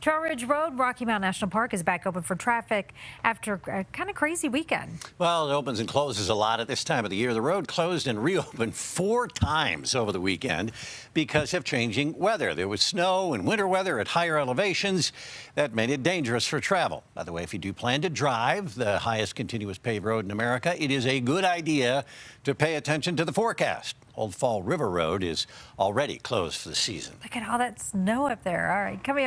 Trail Ridge Road, Rocky Mountain National Park is back open for traffic after a kind of crazy weekend. Well, it opens and closes a lot at this time of the year. The road closed and reopened four times over the weekend because of changing weather. There was snow and winter weather at higher elevations that made it dangerous for travel. By the way, if you do plan to drive the highest continuous paved road in America, it is a good idea to pay attention to the forecast. Old Fall River Road is already closed for the season. Look at all that snow up there. All right, coming